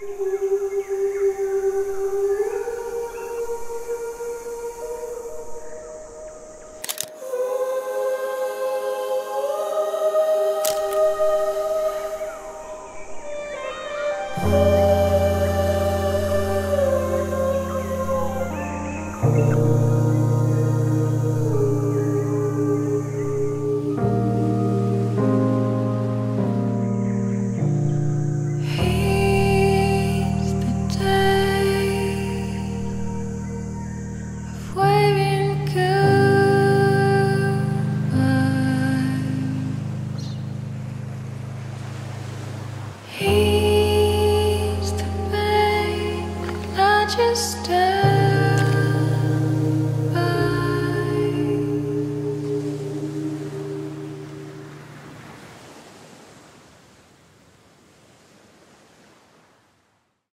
He's He's the bank, not just